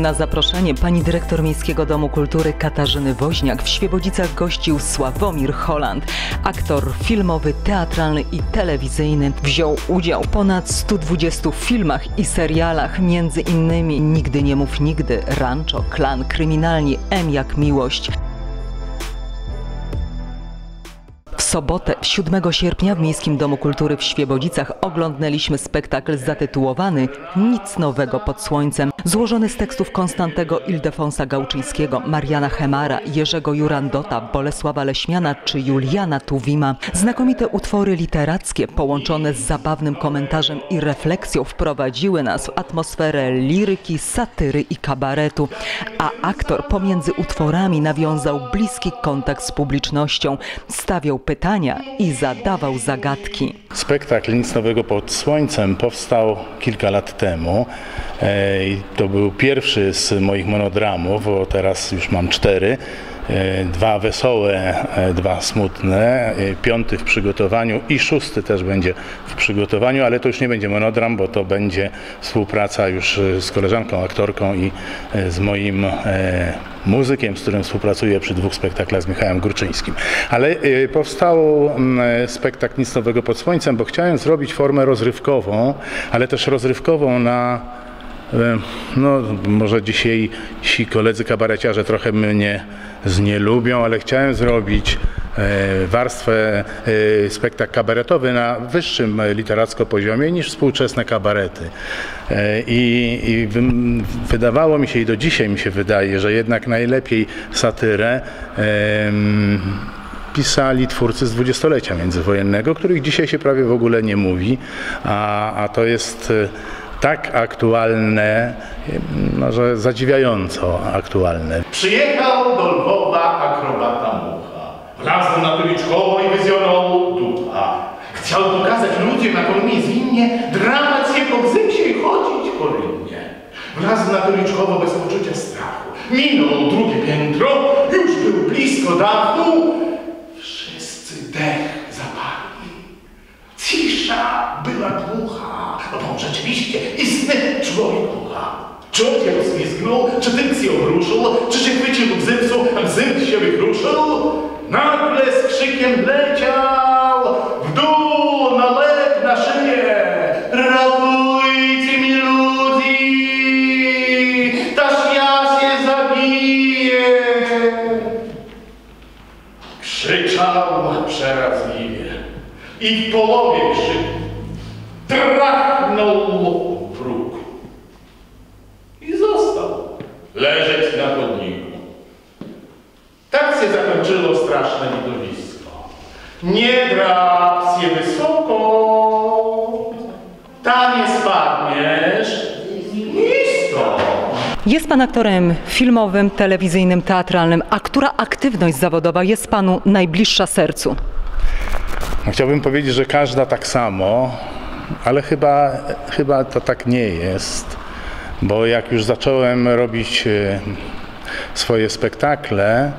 Na zaproszenie pani dyrektor Miejskiego Domu Kultury Katarzyny Woźniak w Świebodzicach gościł Sławomir Holland. Aktor filmowy, teatralny i telewizyjny wziął udział w ponad 120 filmach i serialach, między innymi Nigdy nie mów nigdy, Rancho, Klan, Kryminalni, M jak miłość. W sobotę, 7 sierpnia w Miejskim Domu Kultury w Świebodzicach oglądnęliśmy spektakl zatytułowany Nic nowego pod słońcem, złożony z tekstów Konstantego Ildefonsa Gałczyńskiego, Mariana Chemara, Jerzego Jurandota, Bolesława Leśmiana czy Juliana Tuwima. Znakomite utwory literackie połączone z zabawnym komentarzem i refleksją wprowadziły nas w atmosferę liryki, satyry i kabaretu, a aktor pomiędzy utworami nawiązał bliski kontakt z publicznością, stawiał pytania i zadawał zagadki. Spektakl Nic Nowego pod Słońcem powstał kilka lat temu. E, To był pierwszy z moich monodramów, bo teraz już mam cztery. E, Dwa wesołe, e, dwa smutne, e, piąty w przygotowaniu i szósty też będzie w przygotowaniu, ale to już nie będzie monodram, bo to będzie współpraca już z koleżanką, aktorką i z moim muzykiem, z którym współpracuję przy dwóch spektaklach z Michałem Górczyńskim. Ale powstał spektakl Nic Nowego pod Słońcem, bo chciałem zrobić formę rozrywkową, ale też rozrywkową na No, może dzisiejsi koledzy kabareciarze trochę mnie znielubią, ale chciałem zrobić e, warstwę, e, spektakl kabaretowy na wyższym e, literacko poziomie niż współczesne kabarety. E, I, i wy- wydawało mi się i do dzisiaj mi się wydaje, że jednak najlepiej satyrę pisali twórcy z dwudziestolecia międzywojennego, których dzisiaj się prawie w ogóle nie mówi, a, a to jest e, tak aktualne, e, może zadziwiająco aktualne. Przyjechał do Lwowa akrobata Mucha. Wlazł na tuliczkowo i wyzionął ducha. Chciał pokazać ludziom, jak on umie zwinnie dramać się po gzymsie i chodzić po rynnie. Wlazł na tuliczkowo bez poczucia strachu. Minął drugie piętro, już był blisko dachu. Rzeczywiście istny człowiek ducha. Czy on się rozwizgnął, czy tyk się obruszył, czy się chwycił gzymsu, a gzym się wykruszył? Nagle z leżeć na chodniku. Tak się zakończyło straszne widowisko. Nie drap się wysoko, tam nie spadniesz nisko. Jest pan aktorem filmowym, telewizyjnym, teatralnym, a która aktywność zawodowa jest panu najbliższa sercu? No, Chciałbym powiedzieć, że każda tak samo, ale chyba, chyba to tak nie jest, bo jak już zacząłem robić e, swoje spektakle,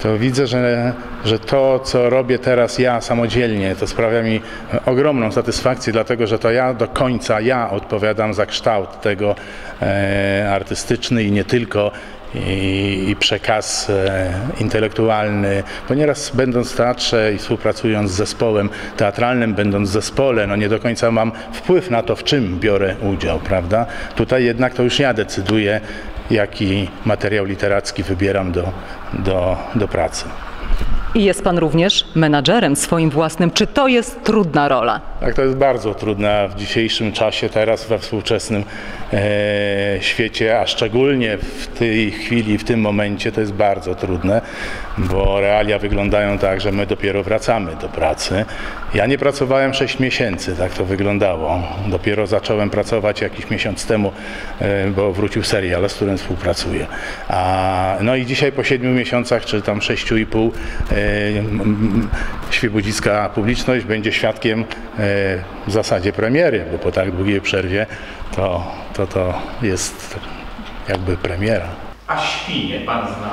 to widzę, że, że to, co robię teraz ja samodzielnie, to sprawia mi ogromną satysfakcję, dlatego że to ja do końca, ja odpowiadam za kształt tego e, artystyczny i nie tylko i, i przekaz e, intelektualny, bo nieraz będąc w teatrze i współpracując z zespołem teatralnym, będąc w zespole, no nie do końca mam wpływ na to, w czym biorę udział, prawda? Tutaj jednak to już ja decyduję, jaki materiał literacki wybieram do, do, do pracy. I jest pan również menadżerem swoim własnym. Czy to jest trudna rola? Tak, to jest bardzo trudne w dzisiejszym czasie, teraz we współczesnym e, świecie, a szczególnie w tej chwili, w tym momencie to jest bardzo trudne, bo realia wyglądają tak, że my dopiero wracamy do pracy. Ja nie pracowałem 6 miesięcy, tak to wyglądało. Dopiero zacząłem pracować jakiś miesiąc temu, e, bo wrócił serial, z którym współpracuję. A, no i dzisiaj po 7 miesiącach, czy tam 6,5 e, m, świebodzicka publiczność będzie świadkiem e, w zasadzie premiery, bo po tak długiej przerwie to to, to jest jakby premiera. A świnie pan zna?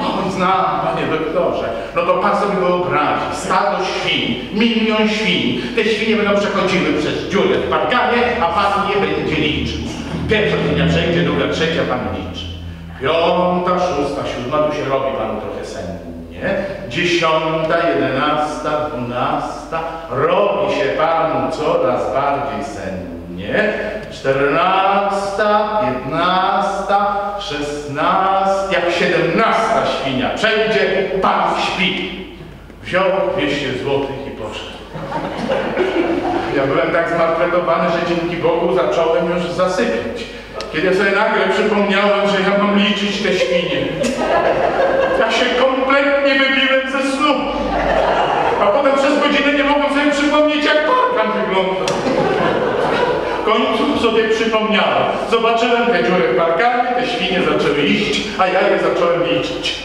O, znam, panie doktorze. No to pan sobie wyobrazi, stado świń, milion świń. Te świnie będą przechodziły przez dziurę w parkanie, a pan je będzie liczył. Pierwsza linia przejdzie, druga, trzecia, pan liczy. Piąta, szósta, siódma, tu się robi panu trochę sennie. Dziesiąta, jedenasta, dwunasta, robi się panu coraz bardziej sennie. Czternasta, piętnasta, szesnasta, jak siedemnasta świnia przejdzie, pan śpi. Wziął 200 złotych i poszedł. Ja byłem tak zmartwetowany, że dzięki Bogu zacząłem już zasypiać. Kiedy sobie nagle przypomniałem, że ja mam liczyć te świnie. Ja się kompletnie wybiłem ze snu. A potem przez godzinę nie mogłem sobie przypomnieć, jak parkan wygląda. W końcu sobie przypomniałem. Zobaczyłem te dziury w parkanie, te świnie zaczęły iść, a ja je zacząłem liczyć.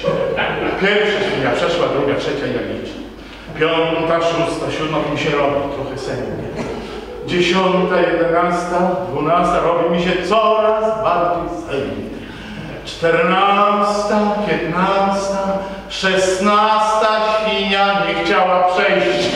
Pierwsza świnia przeszła, druga, trzecia, ja liczę. Piąta, szósta, siódma, mi się robi trochę sennie. Dziesiąta, jedenasta, dwunasta, robi mi się coraz bardziej sennie. Czternasta, piętnasta, szesnasta świnia nie chciała przejść.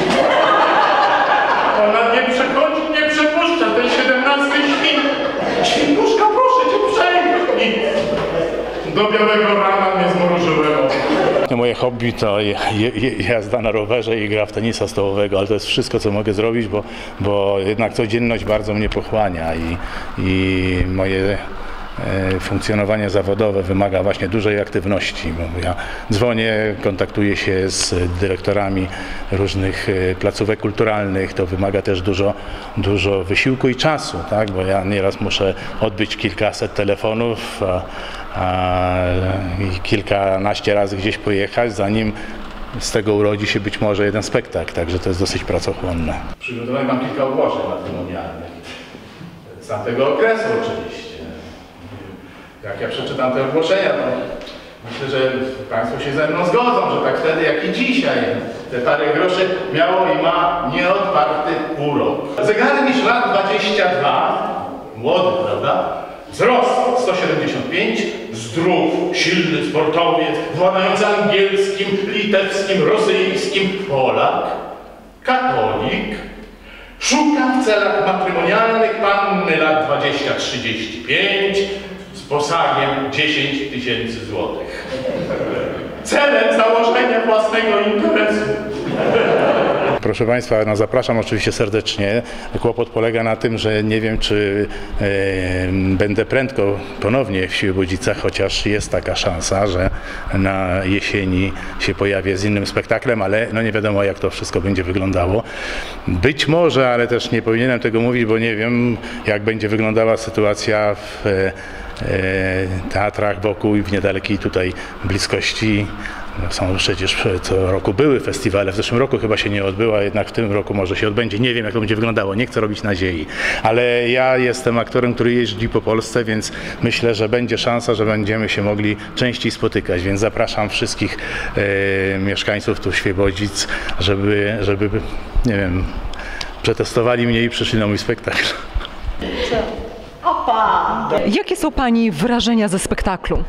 Hobby to je, je, jazda na rowerze i gra w tenisa stołowego, ale to jest wszystko, co mogę zrobić, bo, bo jednak codzienność bardzo mnie pochłania i, i moje funkcjonowanie zawodowe wymaga właśnie dużej aktywności. Ja dzwonię, kontaktuję się z dyrektorami różnych e, placówek kulturalnych, to wymaga też dużo, dużo wysiłku i czasu, tak? bo ja nieraz muszę odbyć kilkaset telefonów, a, a, i kilkanaście razy gdzieś pojechać, zanim z tego urodzi się być może jeden spektakl, także to jest dosyć pracochłonne. Przygotowałem mam kilka ogłoszeń matrymonialnych. Z tamtego okresu oczywiście. Jak ja przeczytam te ogłoszenia, to myślę, że Państwo się ze mną zgodzą, że tak wtedy jak i dzisiaj te parę groszy miało i ma nieodparty urok. Zegary Michelin 22, młody, prawda? Wzrost 175, zdrów, silny sportowiec, władający angielskim, litewskim, rosyjskim, Polak, katolik, szuka w celach matrymonialnych panny lat 20-35 z posagiem 10 tysięcy złotych. Celem założenia własnego interesu. Proszę Państwa, no zapraszam oczywiście serdecznie. Kłopot polega na tym, że nie wiem, czy e, będę prędko ponownie w Świebodzicach, chociaż jest taka szansa, że na jesieni się pojawię z innym spektaklem, ale no nie wiadomo, jak to wszystko będzie wyglądało. Być może, ale też nie powinienem tego mówić, bo nie wiem, jak będzie wyglądała sytuacja w e, e, teatrach wokół i w niedalekiej tutaj bliskości Są przecież co roku były festiwale, w zeszłym roku chyba się nie odbyła, jednak w tym roku może się odbędzie. Nie wiem jak to będzie wyglądało, nie chcę robić nadziei, ale ja jestem aktorem, który jeździ po Polsce, więc myślę, że będzie szansa, że będziemy się mogli częściej spotykać, więc zapraszam wszystkich e, mieszkańców tu Świebodzic, żeby, żeby, nie wiem, przetestowali mnie i przyszli na mój spektakl. Jakie są Pani wrażenia ze spektaklu?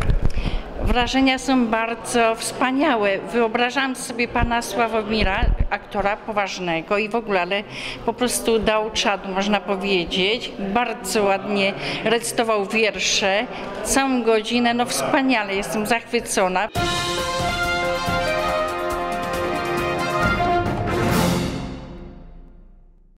Wrażenia są bardzo wspaniałe. Wyobrażam sobie pana Sławomira, aktora poważnego i w ogóle, ale po prostu dał czadu, można powiedzieć. Bardzo ładnie recytował wiersze, całą godzinę, no wspaniale, jestem zachwycona.